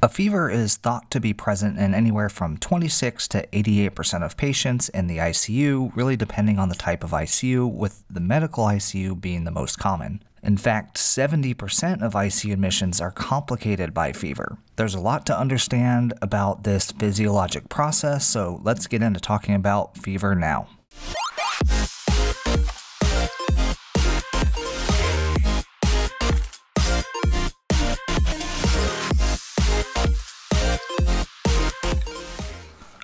A fever is thought to be present in anywhere from 26 to 88% of patients in the ICU, really depending on the type of ICU, with the medical ICU being the most common. In fact, 70% of ICU admissions are complicated by fever. There's a lot to understand about this physiologic process, so let's get into talking about fever now.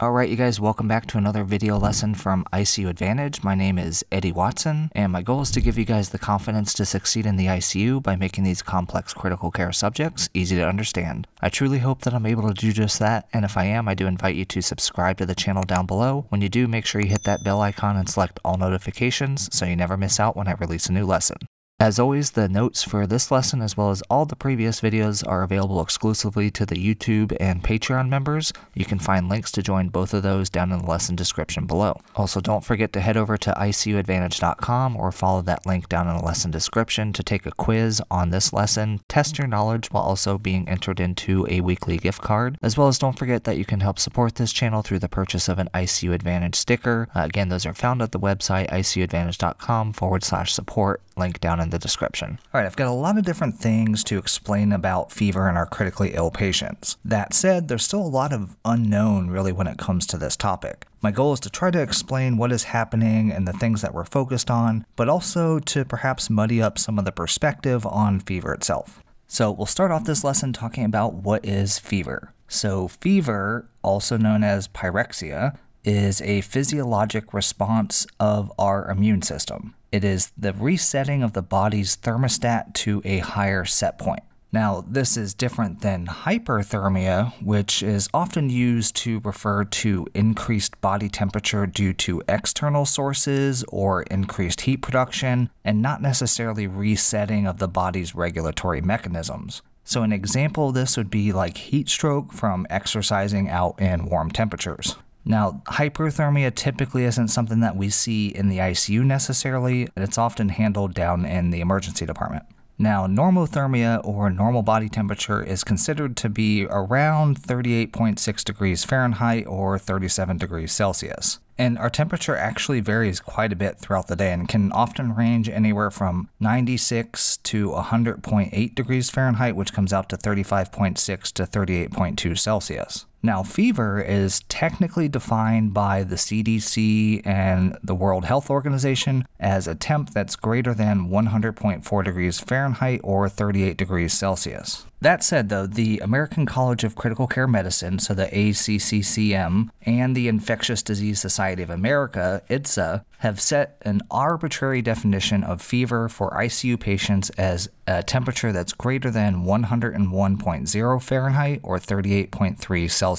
Alright you guys, welcome back to another video lesson from ICU Advantage. My name is Eddie Watson, and my goal is to give you guys the confidence to succeed in the ICU by making these complex critical care subjects easy to understand. I truly hope that I'm able to do just that, and if I am, I do invite you to subscribe to the channel down below. When you do, make sure you hit that bell icon and select all notifications so you never miss out when I release a new lesson. As always, the notes for this lesson as well as all the previous videos are available exclusively to the YouTube and Patreon members. You can find links to join both of those down in the lesson description below. Also, don't forget to head over to icuadvantage.com or follow that link down in the lesson description to take a quiz on this lesson, test your knowledge while also being entered into a weekly gift card. As well as don't forget that you can help support this channel through the purchase of an ICU Advantage sticker. Uh, again, those are found at the website icuadvantage.com forward slash support, link down in in the description. All right, I've got a lot of different things to explain about fever in our critically ill patients. That said, there's still a lot of unknown really when it comes to this topic. My goal is to try to explain what is happening and the things that we're focused on, but also to perhaps muddy up some of the perspective on fever itself. So we'll start off this lesson talking about what is fever. So fever, also known as pyrexia, is a physiologic response of our immune system. It is the resetting of the body's thermostat to a higher set point. Now, this is different than hyperthermia, which is often used to refer to increased body temperature due to external sources or increased heat production, and not necessarily resetting of the body's regulatory mechanisms. So, an example of this would be like heat stroke from exercising out in warm temperatures. Now, hyperthermia typically isn't something that we see in the ICU necessarily, and it's often handled down in the emergency department. Now, normothermia or normal body temperature is considered to be around 38.6 degrees Fahrenheit or 37 degrees Celsius. And our temperature actually varies quite a bit throughout the day and can often range anywhere from 96 to 100.8 degrees Fahrenheit, which comes out to 35.6 to 38.2 Celsius. Now, fever is technically defined by the CDC and the World Health Organization as a temp that's greater than 100.4 degrees Fahrenheit or 38 degrees Celsius. That said, though, the American College of Critical Care Medicine, so the ACCCM, and the Infectious Disease Society of America, IDSA, have set an arbitrary definition of fever for ICU patients as a temperature that's greater than 101.0 Fahrenheit or 38.3 Celsius.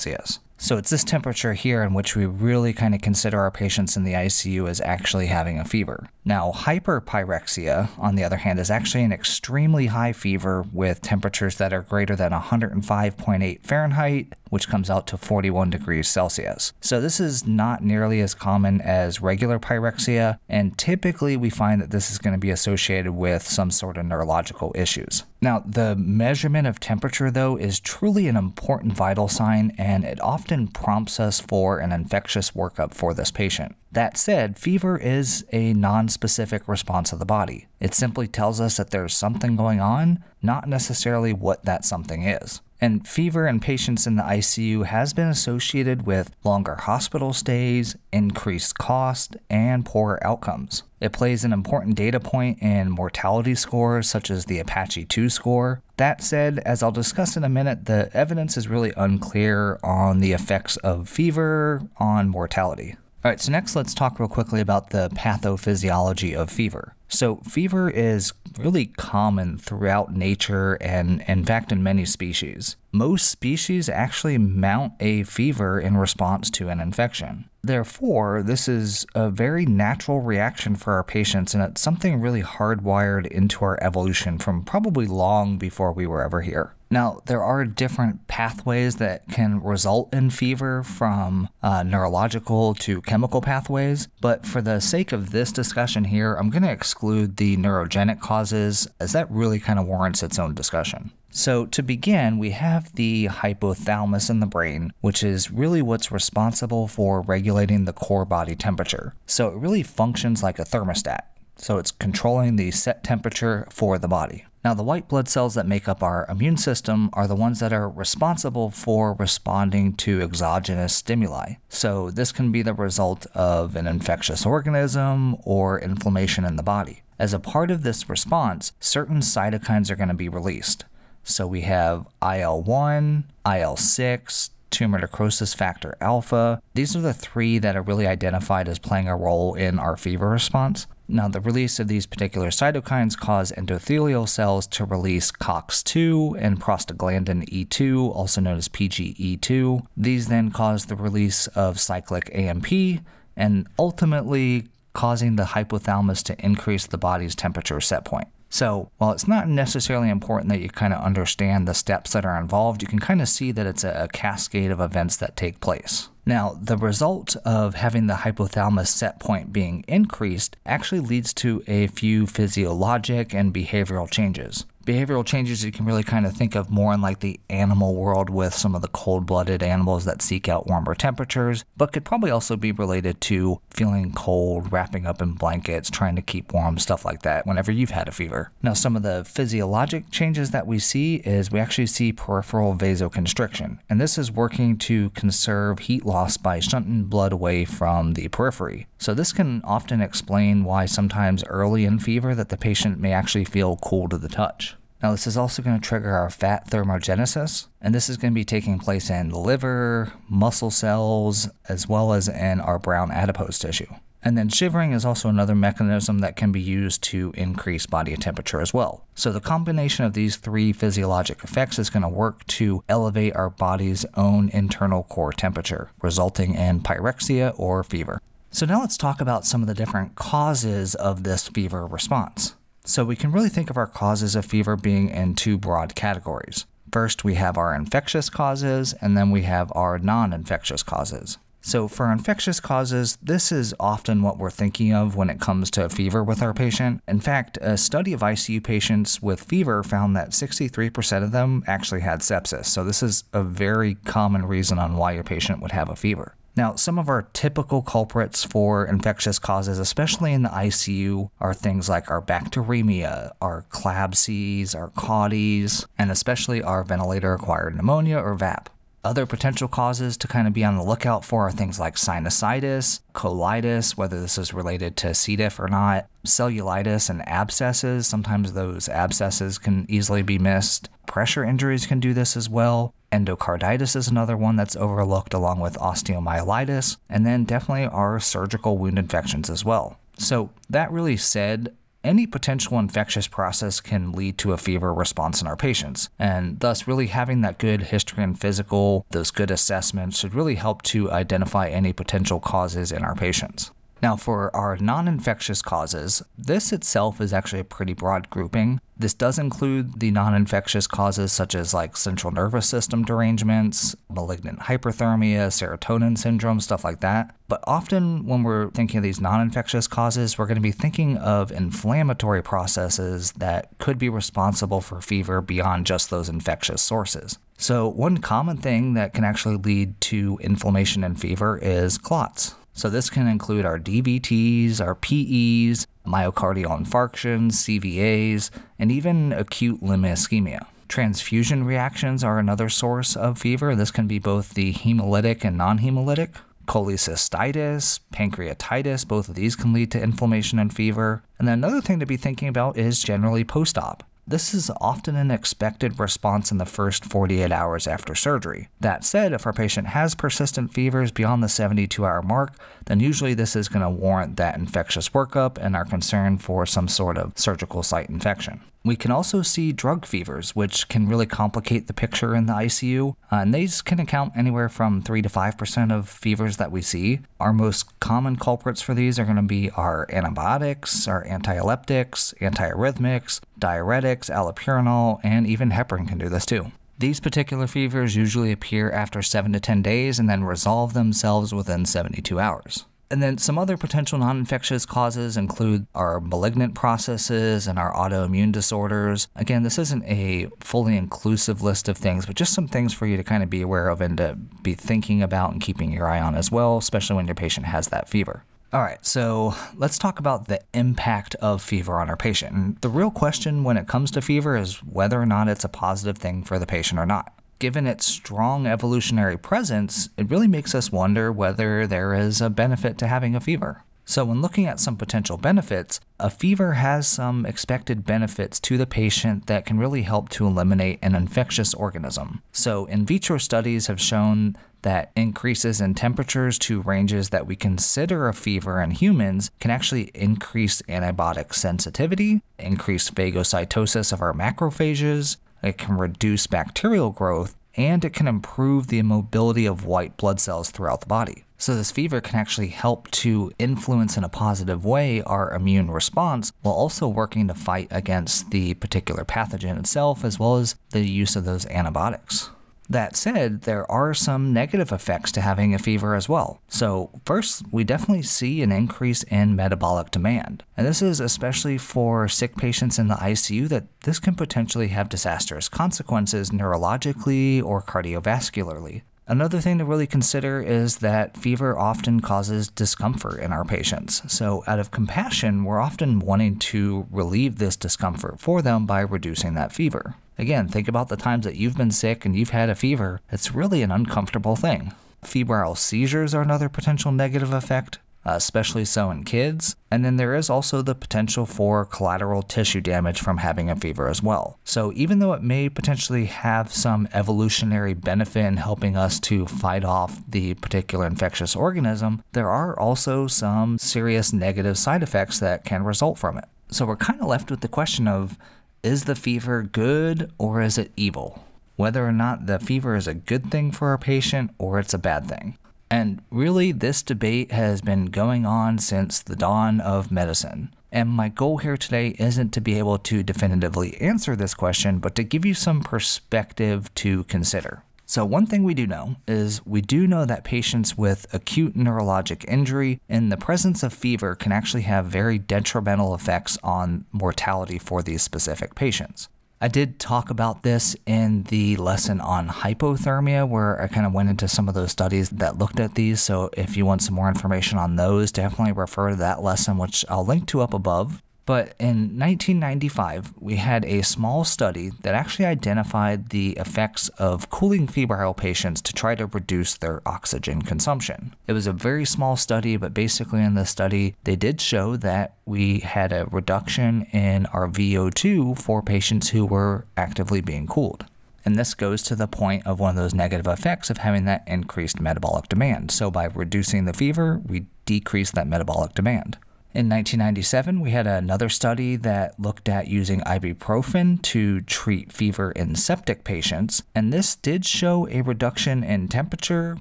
So it's this temperature here in which we really kind of consider our patients in the ICU as actually having a fever. Now, hyperpyrexia, on the other hand, is actually an extremely high fever with temperatures that are greater than 105.8 Fahrenheit, which comes out to 41 degrees Celsius. So this is not nearly as common as regular pyrexia, and typically we find that this is going to be associated with some sort of neurological issues. Now, the measurement of temperature, though, is truly an important vital sign, and it often prompts us for an infectious workup for this patient. That said, fever is a non-specific response of the body. It simply tells us that there's something going on, not necessarily what that something is. And fever in patients in the ICU has been associated with longer hospital stays, increased cost, and poorer outcomes. It plays an important data point in mortality scores such as the Apache 2 score. That said, as I'll discuss in a minute, the evidence is really unclear on the effects of fever on mortality. All right, so next let's talk real quickly about the pathophysiology of fever. So, fever is really common throughout nature and, in fact, in many species. Most species actually mount a fever in response to an infection. Therefore, this is a very natural reaction for our patients, and it's something really hardwired into our evolution from probably long before we were ever here. Now, there are different pathways that can result in fever from uh, neurological to chemical pathways, but for the sake of this discussion here, I'm going to exclude the neurogenic causes as that really kind of warrants its own discussion. So, to begin, we have the hypothalamus in the brain, which is really what's responsible for regulating the core body temperature. So, it really functions like a thermostat. So, it's controlling the set temperature for the body. Now, the white blood cells that make up our immune system are the ones that are responsible for responding to exogenous stimuli. So, this can be the result of an infectious organism or inflammation in the body. As a part of this response, certain cytokines are going to be released. So, we have IL 1, IL 6, tumor necrosis factor alpha. These are the three that are really identified as playing a role in our fever response. Now, the release of these particular cytokines cause endothelial cells to release COX2 and prostaglandin E2, also known as PGE2. These then cause the release of cyclic AMP and ultimately causing the hypothalamus to increase the body's temperature set point. So, while it's not necessarily important that you kind of understand the steps that are involved, you can kind of see that it's a, cascade of events that take place. Now, the result of having the hypothalamus set point being increased actually leads to a few physiologic and behavioral changes behavioral changes you can really kind of think of more in like the animal world with some of the cold blooded animals that seek out warmer temperatures, but could probably also be related to feeling cold, wrapping up in blankets, trying to keep warm, stuff like that whenever you've had a fever. Now, some of the physiologic changes that we see is we actually see peripheral vasoconstriction, and this is working to conserve heat loss by shunting blood away from the periphery. So, this can often explain why sometimes early in fever that the patient may actually feel cool to the touch. Now, this is also going to trigger our fat thermogenesis, and this is going to be taking place in the liver, muscle cells, as well as in our brown adipose tissue. And then shivering is also another mechanism that can be used to increase body temperature as well. So the combination of these three physiologic effects is going to work to elevate our body's own internal core temperature, resulting in pyrexia or fever. So now let's talk about some of the different causes of this fever response. So we can really think of our causes of fever being in two broad categories. First, we have our infectious causes, and then we have our non infectious causes. So, for infectious causes, this is often what we're thinking of when it comes to fever with our patient. In fact, a study of ICU patients with fever found that 63% of them actually had sepsis. So, this is a very common reason on why your patient would have a fever. Now, some of our typical culprits for infectious causes, especially in the ICU, are things like our bacteremia, our CLABSIs, our CAUTIs, and especially our ventilator acquired pneumonia or VAP. Other potential causes to kind of be on the lookout for are things like sinusitis, colitis, whether this is related to C. diff or not, cellulitis, and abscesses. Sometimes those abscesses can easily be missed. Pressure injuries can do this as well. Endocarditis is another one that's overlooked, along with osteomyelitis, and then definitely our surgical wound infections as well. So, that really said, any potential infectious process can lead to a fever response in our patients. And thus, really having that good history and physical, those good assessments should really help to identify any potential causes in our patients. Now, for our non infectious causes, this itself is actually a pretty broad grouping. This does include the non infectious causes such as like central nervous system derangements, malignant hyperthermia, serotonin syndrome, stuff like that. But often when we're thinking of these non infectious causes, we're going to be thinking of inflammatory processes that could be responsible for fever beyond just those infectious sources. So, one common thing that can actually lead to inflammation and fever is clots. So this can include our DVTs, our PEs, myocardial infarctions, CVAs, and even acute limb ischemia. Transfusion reactions are another source of fever. This can be both the hemolytic and non hemolytic. Cholecystitis, pancreatitis, both of these can lead to inflammation and fever. And then another thing to be thinking about is generally post op. This is often an expected response in the first 48 hours after surgery. That said, if our patient has persistent fevers beyond the 72 hour mark, then usually this is going to warrant that infectious workup and our concern for some sort of surgical site infection. We can also see drug fevers, which can really complicate the picture in the ICU, uh, and these can account anywhere from 3 to 5% of fevers that we see. Our most common culprits for these are going to be our antibiotics, our antiepileptics, antiarrhythmics, diuretics, allopurinol, and even heparin can do this too. These particular fevers usually appear after 7 to 10 days and then resolve themselves within 72 hours. And then some other potential non infectious causes include our malignant processes and our autoimmune disorders. Again, this isn't a fully inclusive list of things, but just some things for you to kind of be aware of and to be thinking about and keeping your eye on as well, especially when your patient has that fever. All right, so let's talk about the impact of fever on our patient. And the real question when it comes to fever is whether or not it's a positive thing for the patient or not given its strong evolutionary presence, it really makes us wonder whether there is a benefit to having a fever. So, when looking at some potential benefits, a fever has some expected benefits to the patient that can really help to eliminate an infectious organism. So, in vitro studies have shown that increases in temperatures to ranges that we consider a fever in humans can actually increase antibiotic sensitivity, increase phagocytosis of our macrophages, it can reduce bacterial growth, and it can improve the mobility of white blood cells throughout the body. So, this fever can actually help to influence in a positive way our immune response while also working to fight against the particular pathogen itself as well as the use of those antibiotics. That said, there are some negative effects to having a fever as well. So, first, we definitely see an increase in metabolic demand. And this is especially for sick patients in the ICU that this can potentially have disastrous consequences neurologically or cardiovascularly. Another thing to really consider is that fever often causes discomfort in our patients. So, out of compassion, we're often wanting to relieve this discomfort for them by reducing that fever. Again, think about the times that you've been sick and you've had a fever. It's really an uncomfortable thing. Febrile seizures are another potential negative effect, especially so in kids. And then there is also the potential for collateral tissue damage from having a fever as well. So, even though it may potentially have some evolutionary benefit in helping us to fight off the particular infectious organism, there are also some serious negative side effects that can result from it. So, we're kind of left with the question of is the fever good or is it evil? Whether or not the fever is a good thing for a patient or it's a bad thing. And really, this debate has been going on since the dawn of medicine. And my goal here today isn't to be able to definitively answer this question, but to give you some perspective to consider. So, one thing we do know is we do know that patients with acute neurologic injury in the presence of fever can actually have very detrimental effects on mortality for these specific patients. I did talk about this in the lesson on hypothermia, where I kind of went into some of those studies that looked at these. So, if you want some more information on those, definitely refer to that lesson, which I'll link to up above. But in 1995, we had a small study that actually identified the effects of cooling febrile patients to try to reduce their oxygen consumption. It was a very small study, but basically, in the study, they did show that we had a reduction in our VO2 for patients who were actively being cooled. And this goes to the point of one of those negative effects of having that increased metabolic demand. So, by reducing the fever, we decrease that metabolic demand. In 1997, we had another study that looked at using ibuprofen to treat fever in septic patients, and this did show a reduction in temperature,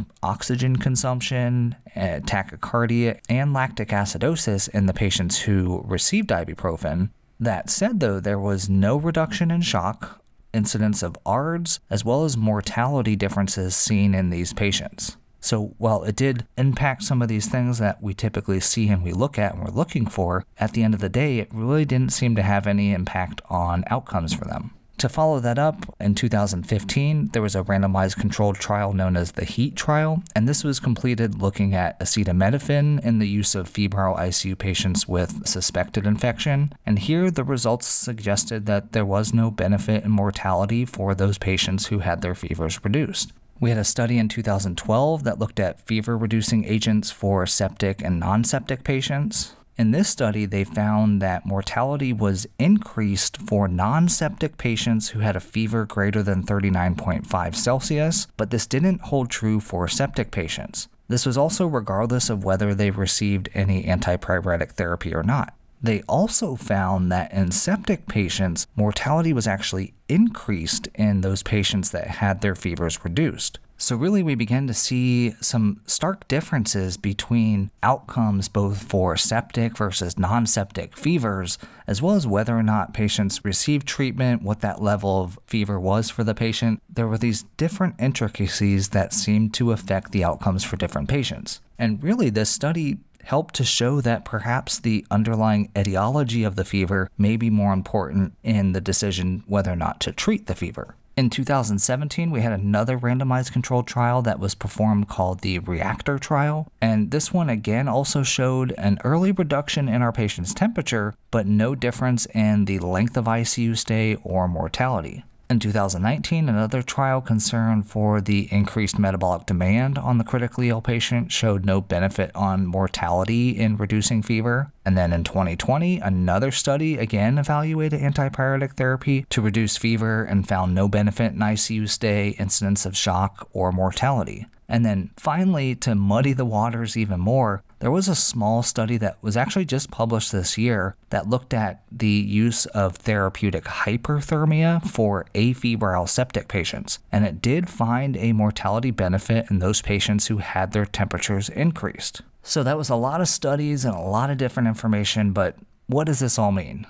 oxygen consumption, eh, tachycardia, and lactic acidosis in the patients who received ibuprofen. That said, though, there was no reduction in shock, incidence of ARDS, as well as mortality differences seen in these patients. So while it did impact some of these things that we typically see and we look at and we're looking for, at the end of the day, it really didn't seem to have any impact on outcomes for them. To follow that up, in 2015, there was a randomized controlled trial known as the HEAT trial, and this was completed looking at acetaminophen in the use of febrile ICU patients with suspected infection. And here, the results suggested that there was no benefit in mortality for those patients who had their fevers reduced. We had a study in 2012 that looked at fever reducing agents for septic and non septic patients. In this study, they found that mortality was increased for non septic patients who had a fever greater than 39.5 Celsius, but this didn't hold true for septic patients. This was also regardless of whether they received any antipyretic therapy or not. They also found that in septic patients, mortality was actually increased in those patients that had their fevers reduced. So, really, we began to see some stark differences between outcomes both for septic versus non septic fevers, as well as whether or not patients received treatment, what that level of fever was for the patient. There were these different intricacies that seemed to affect the outcomes for different patients. And really, this study helped to show that perhaps the underlying etiology of the fever may be more important in the decision whether or not to treat the fever. In 2017, we had another randomized controlled trial that was performed called the REACTOR trial. And this one again also showed an early reduction in our patient's temperature, but no difference in the length of ICU stay or mortality. In 2019, another trial concerned for the increased metabolic demand on the critically ill patient showed no benefit on mortality in reducing fever. And then in 2020, another study again evaluated antipyretic therapy to reduce fever and found no benefit in ICU stay, incidence of shock, or mortality. And then finally, to muddy the waters even more, there was a small study that was actually just published this year that looked at the use of therapeutic hyperthermia for afebrile septic patients. And it did find a mortality benefit in those patients who had their temperatures increased. So that was a lot of studies and a lot of different information, but what does this all mean?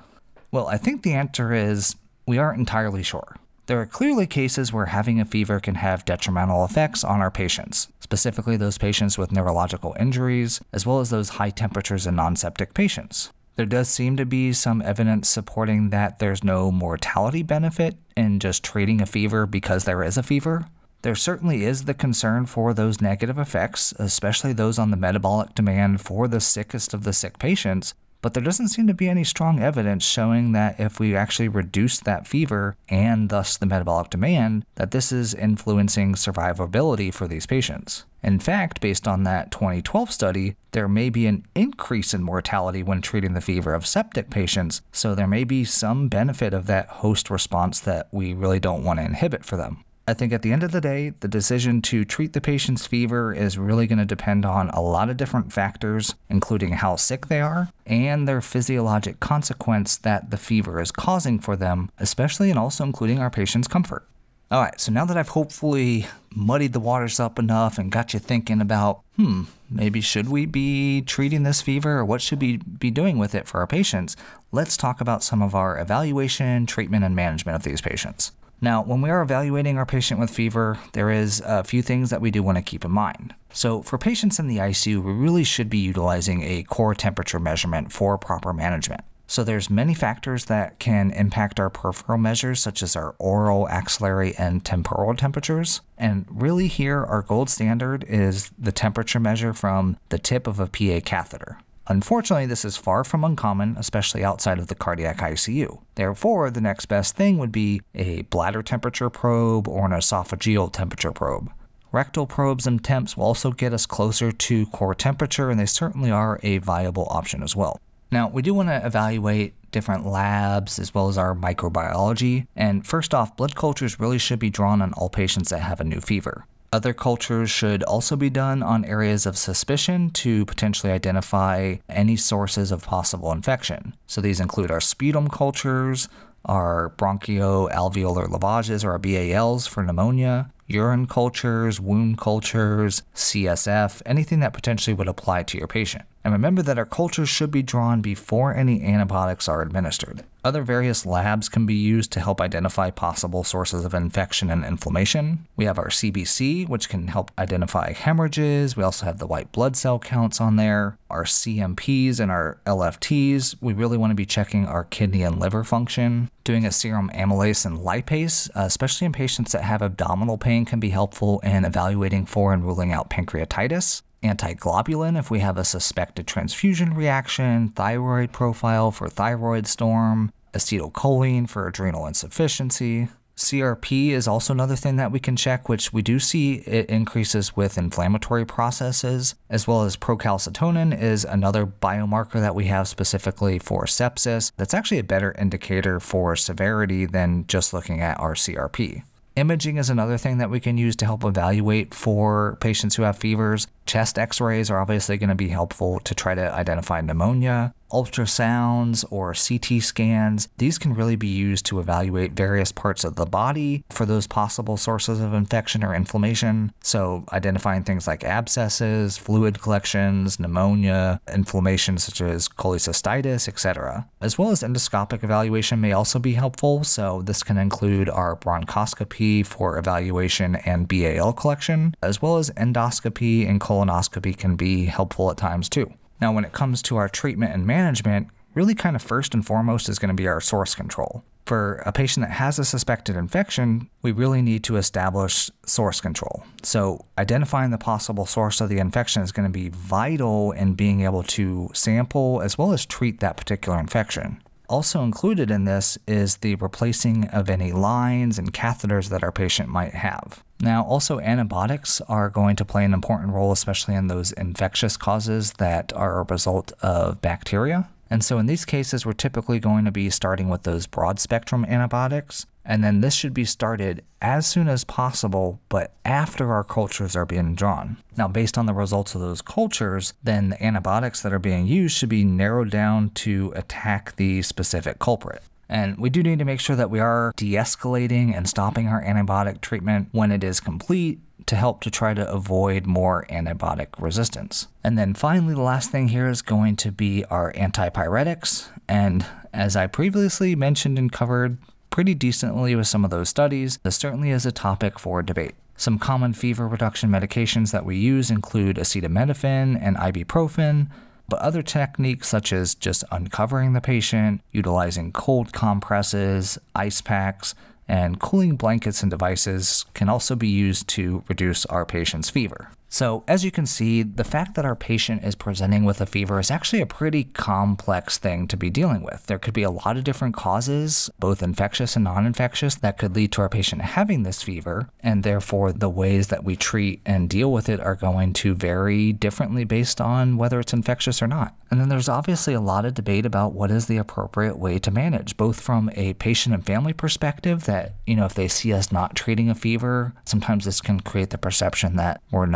Well, I think the answer is we aren't entirely sure. There are clearly cases where having a fever can have detrimental effects on our patients, specifically those patients with neurological injuries, as well as those high temperatures in non septic patients. There does seem to be some evidence supporting that there's no mortality benefit in just treating a fever because there is a fever. There certainly is the concern for those negative effects, especially those on the metabolic demand for the sickest of the sick patients, but there doesn't seem to be any strong evidence showing that if we actually reduce that fever and thus the metabolic demand, that this is influencing survivability for these patients. In fact, based on that 2012 study, there may be an increase in mortality when treating the fever of septic patients, so there may be some benefit of that host response that we really don't want to inhibit for them. I think at the end of the day, the decision to treat the patient's fever is really going to depend on a lot of different factors, including how sick they are and their physiologic consequence that the fever is causing for them, especially and also including our patient's comfort. All right, so now that I've hopefully muddied the waters up enough and got you thinking about, hmm, maybe should we be treating this fever or what should we be doing with it for our patients, let's talk about some of our evaluation, treatment, and management of these patients. Now, when we are evaluating our patient with fever, there is a few things that we do want to keep in mind. So, for patients in the ICU, we really should be utilizing a core temperature measurement for proper management. So there's many factors that can impact our peripheral measures such as our oral, axillary, and temporal temperatures. And really here our gold standard is the temperature measure from the tip of a PA catheter. Unfortunately, this is far from uncommon, especially outside of the cardiac ICU. Therefore, the next best thing would be a bladder temperature probe or an esophageal temperature probe. Rectal probes and temps will also get us closer to core temperature, and they certainly are a viable option as well. Now, we do want to evaluate different labs as well as our microbiology. And first off, blood cultures really should be drawn on all patients that have a new fever. Other cultures should also be done on areas of suspicion to potentially identify any sources of possible infection. So these include our sputum cultures, our bronchoalveolar lavages or our BALs for pneumonia, urine cultures, wound cultures, CSF, anything that potentially would apply to your patient. And remember that our cultures should be drawn before any antibiotics are administered. Other various labs can be used to help identify possible sources of infection and inflammation. We have our CBC, which can help identify hemorrhages. We also have the white blood cell counts on there. Our CMPs and our LFTs, we really want to be checking our kidney and liver function. Doing a serum amylase and lipase, uh, especially in patients that have abdominal pain, can be helpful in evaluating for and ruling out pancreatitis antiglobulin if we have a suspected transfusion reaction, thyroid profile for thyroid storm, acetylcholine for adrenal insufficiency. CRP is also another thing that we can check, which we do see it increases with inflammatory processes, as well as procalcitonin is another biomarker that we have specifically for sepsis. That's actually a better indicator for severity than just looking at our CRP. Imaging is another thing that we can use to help evaluate for patients who have fevers. Chest x rays are obviously going to be helpful to try to identify pneumonia ultrasounds or CT scans. These can really be used to evaluate various parts of the body for those possible sources of infection or inflammation. So, identifying things like abscesses, fluid collections, pneumonia, inflammation such as cholecystitis, etc. As well as endoscopic evaluation may also be helpful. So, this can include our bronchoscopy for evaluation and BAL collection, as well as endoscopy and colonoscopy can be helpful at times too. Now, when it comes to our treatment and management, really kind of first and foremost is going to be our source control. For a patient that has a suspected infection, we really need to establish source control. So, identifying the possible source of the infection is going to be vital in being able to sample as well as treat that particular infection. Also included in this is the replacing of any lines and catheters that our patient might have. Now, also antibiotics are going to play an important role, especially in those infectious causes that are a result of bacteria. And so in these cases, we're typically going to be starting with those broad spectrum antibiotics. And then this should be started as soon as possible, but after our cultures are being drawn. Now, based on the results of those cultures, then the antibiotics that are being used should be narrowed down to attack the specific culprit. And we do need to make sure that we are de escalating and stopping our antibiotic treatment when it is complete to help to try to avoid more antibiotic resistance. And then finally, the last thing here is going to be our antipyretics. And as I previously mentioned and covered pretty decently with some of those studies, this certainly is a topic for debate. Some common fever reduction medications that we use include acetaminophen and ibuprofen, but other techniques such as just uncovering the patient, utilizing cold compresses, ice packs, and cooling blankets and devices can also be used to reduce our patient's fever. So, as you can see, the fact that our patient is presenting with a fever is actually a pretty complex thing to be dealing with. There could be a lot of different causes, both infectious and non infectious, that could lead to our patient having this fever, and therefore the ways that we treat and deal with it are going to vary differently based on whether it's infectious or not. And then there's obviously a lot of debate about what is the appropriate way to manage, both from a patient and family perspective, that, you know, if they see us not treating a fever, sometimes this can create the perception that we're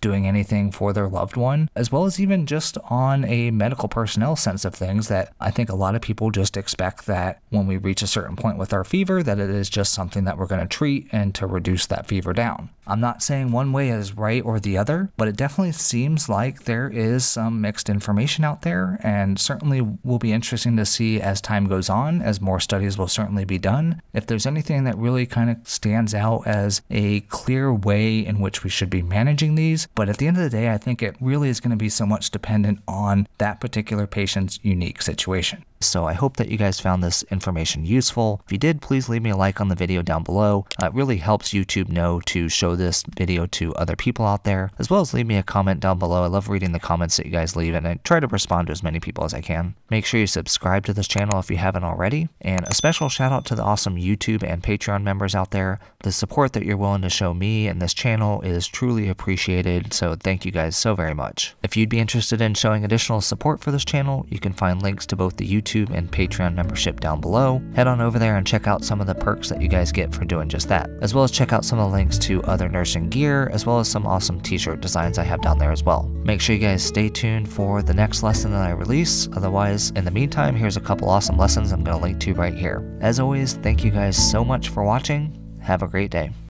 doing anything for their loved one, as well as even just on a medical personnel sense of things that I think a lot of people just expect that when we reach a certain point with our fever that it is just something that we're going to treat and to reduce that fever down. I'm not saying one way is right or the other, but it definitely seems like there is some mixed information out there and certainly will be interesting to see as time goes on as more studies will certainly be done if there's anything that really kind of stands out as a clear way in which we should be managing these but at the end of the day, I think it really is going to be so much dependent on that particular patient's unique situation. So I hope that you guys found this information useful. If you did, please leave me a like on the video down below. Uh, it really helps YouTube know to show this video to other people out there, as well as leave me a comment down below. I love reading the comments that you guys leave, and I try to respond to as many people as I can. Make sure you subscribe to this channel if you haven't already, and a special shout out to the awesome YouTube and Patreon members out there. The support that you're willing to show me and this channel is truly appreciated, so thank you guys so very much. If you'd be interested in showing additional support for this channel, you can find links to both the YouTube YouTube and Patreon membership down below. Head on over there and check out some of the perks that you guys get for doing just that, as well as check out some of the links to other nursing gear, as well as some awesome t-shirt designs I have down there as well. Make sure you guys stay tuned for the next lesson that I release. Otherwise, in the meantime, here's a couple awesome lessons I'm going to link to right here. As always, thank you guys so much for watching. Have a great day.